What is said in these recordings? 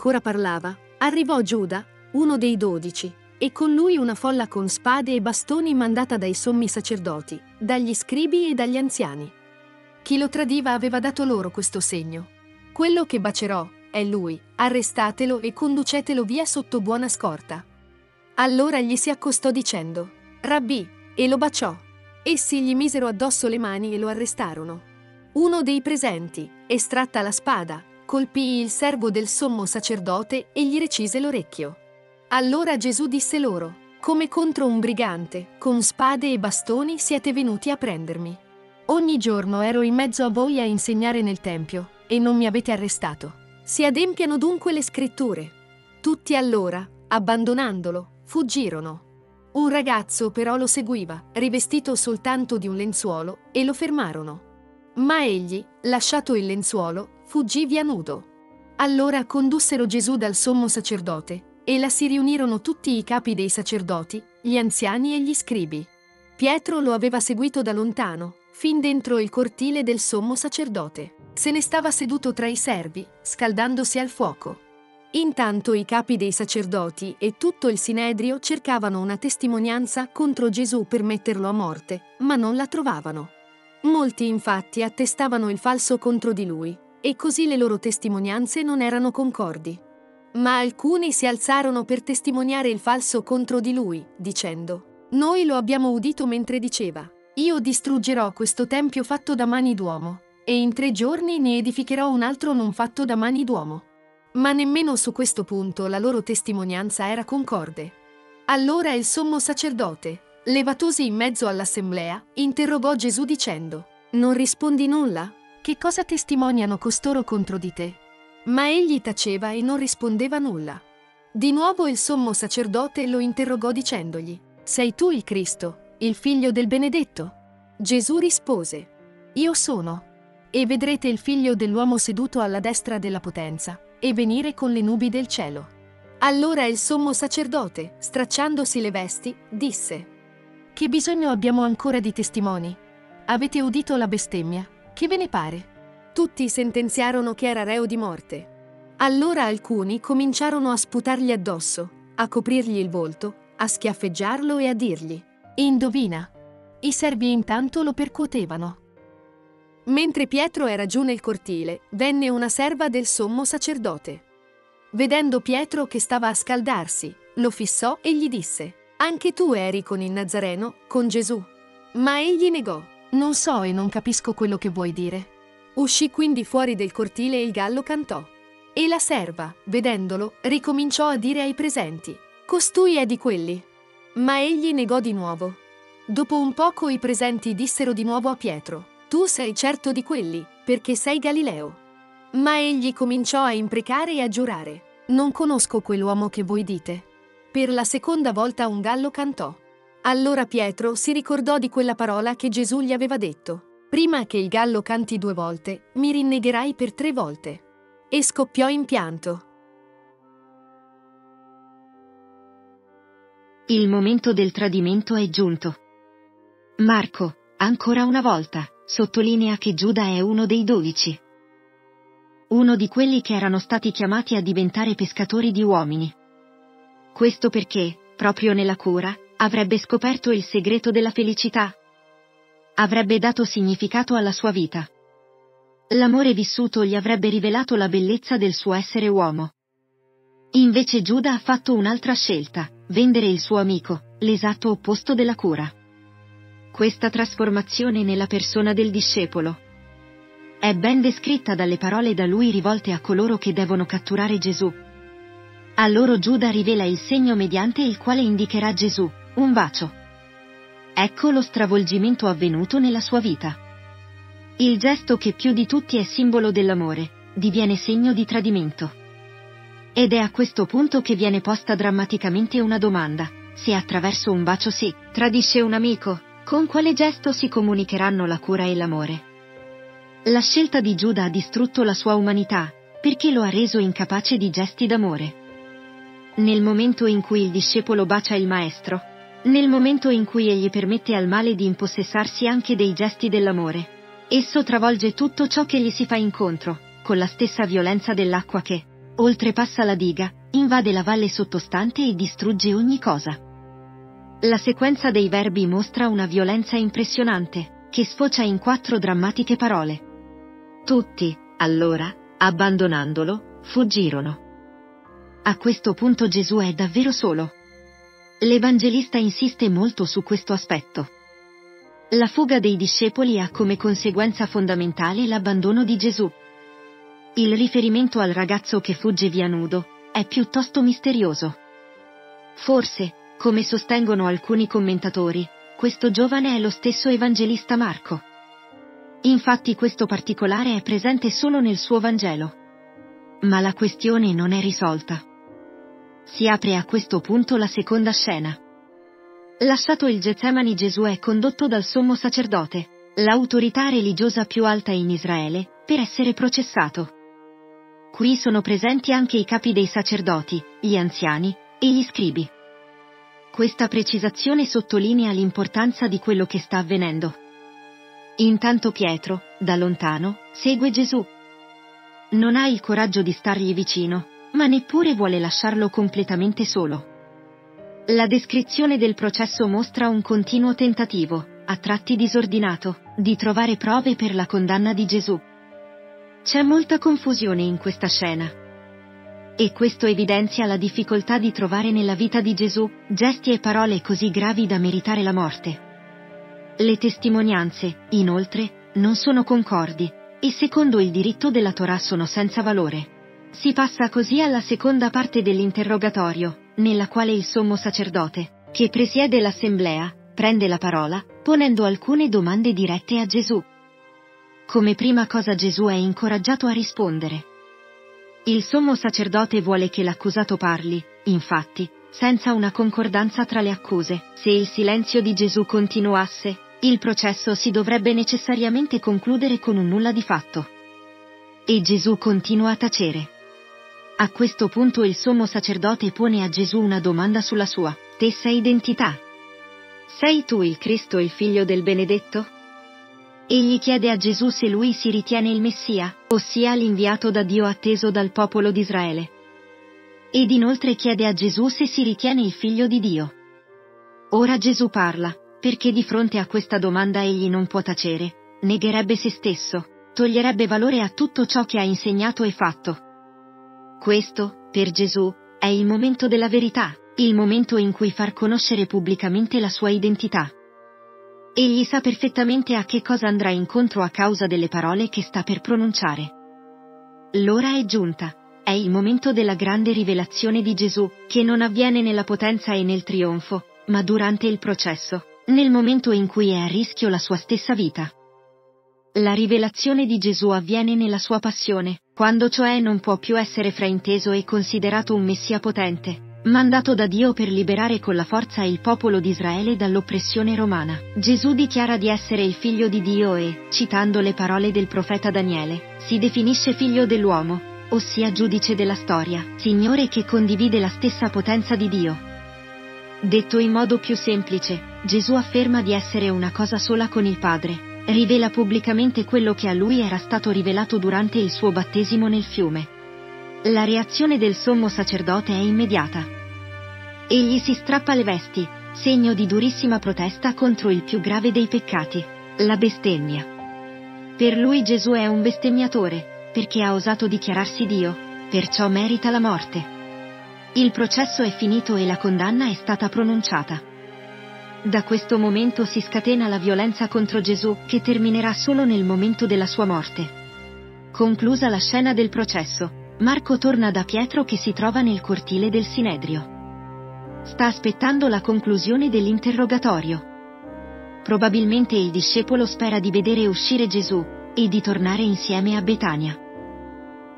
ancora parlava, arrivò Giuda, uno dei dodici, e con lui una folla con spade e bastoni mandata dai sommi sacerdoti, dagli scribi e dagli anziani. Chi lo tradiva aveva dato loro questo segno. Quello che bacerò, è lui, arrestatelo e conducetelo via sotto buona scorta. Allora gli si accostò dicendo, Rabbì, e lo baciò. Essi gli misero addosso le mani e lo arrestarono. Uno dei presenti, estratta la spada, colpì il servo del sommo sacerdote e gli recise l'orecchio. Allora Gesù disse loro, come contro un brigante, con spade e bastoni siete venuti a prendermi. Ogni giorno ero in mezzo a voi a insegnare nel Tempio, e non mi avete arrestato. Si adempiano dunque le scritture. Tutti allora, abbandonandolo, fuggirono. Un ragazzo però lo seguiva, rivestito soltanto di un lenzuolo, e lo fermarono. Ma egli, lasciato il lenzuolo, fuggì via nudo. Allora condussero Gesù dal sommo sacerdote, e la si riunirono tutti i capi dei sacerdoti, gli anziani e gli scribi. Pietro lo aveva seguito da lontano, fin dentro il cortile del sommo sacerdote. Se ne stava seduto tra i servi, scaldandosi al fuoco. Intanto i capi dei sacerdoti e tutto il sinedrio cercavano una testimonianza contro Gesù per metterlo a morte, ma non la trovavano. Molti infatti attestavano il falso contro di lui, e così le loro testimonianze non erano concordi. Ma alcuni si alzarono per testimoniare il falso contro di lui, dicendo, Noi lo abbiamo udito mentre diceva, Io distruggerò questo tempio fatto da mani d'uomo, e in tre giorni ne edificherò un altro non fatto da mani d'uomo. Ma nemmeno su questo punto la loro testimonianza era concorde. Allora il sommo sacerdote, levatosi in mezzo all'assemblea, interrogò Gesù dicendo, Non rispondi nulla? Che cosa testimoniano costoro contro di te? Ma egli taceva e non rispondeva nulla. Di nuovo il sommo sacerdote lo interrogò dicendogli, Sei tu il Cristo, il figlio del benedetto? Gesù rispose, Io sono. E vedrete il figlio dell'uomo seduto alla destra della potenza, e venire con le nubi del cielo. Allora il sommo sacerdote, stracciandosi le vesti, disse, Che bisogno abbiamo ancora di testimoni? Avete udito la bestemmia? Che ve ne pare? Tutti sentenziarono che era reo di morte. Allora alcuni cominciarono a sputargli addosso, a coprirgli il volto, a schiaffeggiarlo e a dirgli, Indovina. I servi intanto lo percuotevano. Mentre Pietro era giù nel cortile, venne una serva del sommo sacerdote. Vedendo Pietro che stava a scaldarsi, lo fissò e gli disse, Anche tu eri con il Nazareno, con Gesù. Ma egli negò, Non so e non capisco quello che vuoi dire. Uscì quindi fuori del cortile e il gallo cantò. E la serva, vedendolo, ricominciò a dire ai presenti, Costui è di quelli. Ma egli negò di nuovo. Dopo un poco i presenti dissero di nuovo a Pietro, Tu sei certo di quelli, perché sei Galileo. Ma egli cominciò a imprecare e a giurare, Non conosco quell'uomo che voi dite. Per la seconda volta un gallo cantò. Allora Pietro si ricordò di quella parola che Gesù gli aveva detto. Prima che il gallo canti due volte, mi rinnegherai per tre volte. E scoppiò in pianto. Il momento del tradimento è giunto. Marco, ancora una volta, sottolinea che Giuda è uno dei dodici. Uno di quelli che erano stati chiamati a diventare pescatori di uomini. Questo perché, proprio nella cura, avrebbe scoperto il segreto della felicità. Avrebbe dato significato alla sua vita. L'amore vissuto gli avrebbe rivelato la bellezza del suo essere uomo. Invece Giuda ha fatto un'altra scelta, vendere il suo amico, l'esatto opposto della cura. Questa trasformazione nella persona del discepolo è ben descritta dalle parole da lui rivolte a coloro che devono catturare Gesù. A loro Giuda rivela il segno mediante il quale indicherà Gesù, un bacio. Ecco lo stravolgimento avvenuto nella sua vita. Il gesto che più di tutti è simbolo dell'amore, diviene segno di tradimento. Ed è a questo punto che viene posta drammaticamente una domanda. Se attraverso un bacio si tradisce un amico, con quale gesto si comunicheranno la cura e l'amore? La scelta di Giuda ha distrutto la sua umanità, perché lo ha reso incapace di gesti d'amore. Nel momento in cui il discepolo bacia il maestro, nel momento in cui egli permette al male di impossessarsi anche dei gesti dell'amore, esso travolge tutto ciò che gli si fa incontro, con la stessa violenza dell'acqua che, oltrepassa la diga, invade la valle sottostante e distrugge ogni cosa. La sequenza dei verbi mostra una violenza impressionante, che sfocia in quattro drammatiche parole. Tutti, allora, abbandonandolo, fuggirono. A questo punto Gesù è davvero solo. L'Evangelista insiste molto su questo aspetto. La fuga dei discepoli ha come conseguenza fondamentale l'abbandono di Gesù. Il riferimento al ragazzo che fugge via nudo è piuttosto misterioso. Forse, come sostengono alcuni commentatori, questo giovane è lo stesso Evangelista Marco. Infatti questo particolare è presente solo nel suo Vangelo. Ma la questione non è risolta. Si apre a questo punto la seconda scena. Lasciato il Getsemani Gesù è condotto dal sommo sacerdote, l'autorità religiosa più alta in Israele, per essere processato. Qui sono presenti anche i capi dei sacerdoti, gli anziani e gli scribi. Questa precisazione sottolinea l'importanza di quello che sta avvenendo. Intanto Pietro, da lontano, segue Gesù. Non ha il coraggio di stargli vicino, ma neppure vuole lasciarlo completamente solo. La descrizione del processo mostra un continuo tentativo, a tratti disordinato, di trovare prove per la condanna di Gesù. C'è molta confusione in questa scena. E questo evidenzia la difficoltà di trovare nella vita di Gesù gesti e parole così gravi da meritare la morte. Le testimonianze, inoltre, non sono concordi, e secondo il diritto della Torah sono senza valore. Si passa così alla seconda parte dell'interrogatorio, nella quale il sommo sacerdote, che presiede l'assemblea, prende la parola, ponendo alcune domande dirette a Gesù. Come prima cosa Gesù è incoraggiato a rispondere. Il sommo sacerdote vuole che l'accusato parli, infatti, senza una concordanza tra le accuse. Se il silenzio di Gesù continuasse, il processo si dovrebbe necessariamente concludere con un nulla di fatto. E Gesù continua a tacere. A questo punto il sommo sacerdote pone a Gesù una domanda sulla sua stessa identità. Sei tu il Cristo, il figlio del benedetto? Egli chiede a Gesù se lui si ritiene il Messia, ossia l'inviato da Dio atteso dal popolo d'Israele. Ed inoltre chiede a Gesù se si ritiene il figlio di Dio. Ora Gesù parla, perché di fronte a questa domanda egli non può tacere, negherebbe se stesso, toglierebbe valore a tutto ciò che ha insegnato e fatto. Questo, per Gesù, è il momento della verità, il momento in cui far conoscere pubblicamente la sua identità. Egli sa perfettamente a che cosa andrà incontro a causa delle parole che sta per pronunciare. L'ora è giunta, è il momento della grande rivelazione di Gesù, che non avviene nella potenza e nel trionfo, ma durante il processo nel momento in cui è a rischio la sua stessa vita. La rivelazione di Gesù avviene nella sua passione, quando cioè non può più essere frainteso e considerato un messia potente, mandato da Dio per liberare con la forza il popolo di Israele dall'oppressione romana. Gesù dichiara di essere il figlio di Dio e, citando le parole del profeta Daniele, si definisce figlio dell'uomo, ossia giudice della storia, Signore che condivide la stessa potenza di Dio. Detto in modo più semplice, Gesù afferma di essere una cosa sola con il Padre, rivela pubblicamente quello che a lui era stato rivelato durante il suo battesimo nel fiume. La reazione del sommo sacerdote è immediata. Egli si strappa le vesti, segno di durissima protesta contro il più grave dei peccati, la bestemmia. Per lui Gesù è un bestemmiatore, perché ha osato dichiararsi Dio, perciò merita la morte. Il processo è finito e la condanna è stata pronunciata. Da questo momento si scatena la violenza contro Gesù, che terminerà solo nel momento della sua morte. Conclusa la scena del processo, Marco torna da Pietro che si trova nel cortile del Sinedrio. Sta aspettando la conclusione dell'interrogatorio. Probabilmente il discepolo spera di vedere uscire Gesù e di tornare insieme a Betania.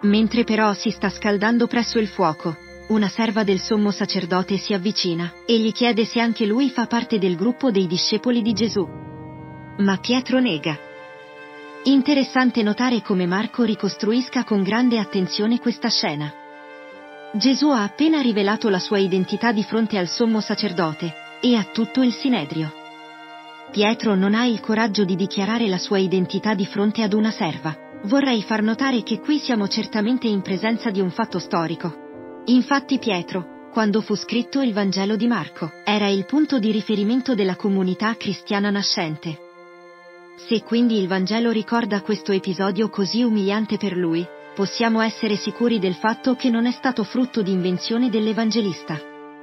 Mentre però si sta scaldando presso il fuoco, una serva del sommo sacerdote si avvicina e gli chiede se anche lui fa parte del gruppo dei discepoli di Gesù. Ma Pietro nega. Interessante notare come Marco ricostruisca con grande attenzione questa scena. Gesù ha appena rivelato la sua identità di fronte al sommo sacerdote e a tutto il Sinedrio. Pietro non ha il coraggio di dichiarare la sua identità di fronte ad una serva. Vorrei far notare che qui siamo certamente in presenza di un fatto storico. Infatti Pietro, quando fu scritto il Vangelo di Marco, era il punto di riferimento della comunità cristiana nascente. Se quindi il Vangelo ricorda questo episodio così umiliante per lui, possiamo essere sicuri del fatto che non è stato frutto di invenzione dell'Evangelista.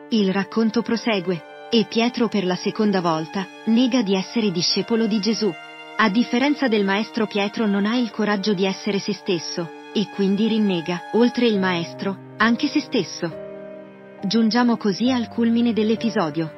Il racconto prosegue, e Pietro per la seconda volta nega di essere discepolo di Gesù. A differenza del maestro Pietro non ha il coraggio di essere se stesso, e quindi rinnega, oltre il maestro, anche se stesso. Giungiamo così al culmine dell'episodio.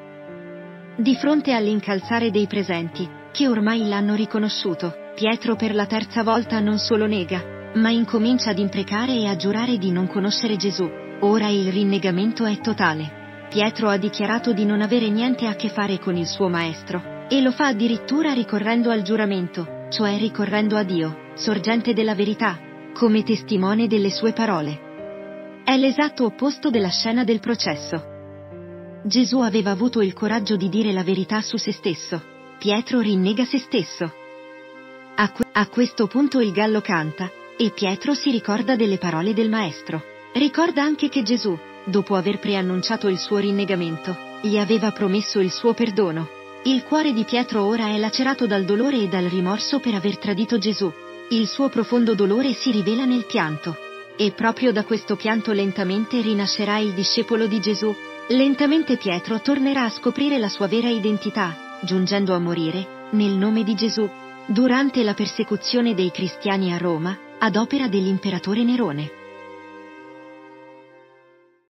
Di fronte all'incalzare dei presenti, che ormai l'hanno riconosciuto, Pietro per la terza volta non solo nega, ma incomincia ad imprecare e a giurare di non conoscere Gesù. Ora il rinnegamento è totale. Pietro ha dichiarato di non avere niente a che fare con il suo maestro, e lo fa addirittura ricorrendo al giuramento, cioè ricorrendo a Dio, sorgente della verità, come testimone delle sue parole. È l'esatto opposto della scena del processo. Gesù aveva avuto il coraggio di dire la verità su se stesso. Pietro rinnega se stesso. A, que- a questo punto il gallo canta, e Pietro si ricorda delle parole del Maestro. Ricorda anche che Gesù, dopo aver preannunciato il suo rinnegamento, gli aveva promesso il suo perdono. Il cuore di Pietro ora è lacerato dal dolore e dal rimorso per aver tradito Gesù. Il suo profondo dolore si rivela nel pianto. E proprio da questo pianto lentamente rinascerà il discepolo di Gesù. Lentamente Pietro tornerà a scoprire la sua vera identità, giungendo a morire, nel nome di Gesù, durante la persecuzione dei cristiani a Roma, ad opera dell'imperatore Nerone.